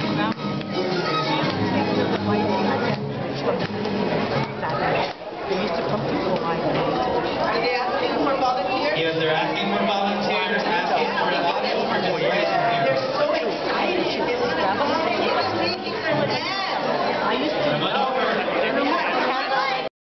talking about?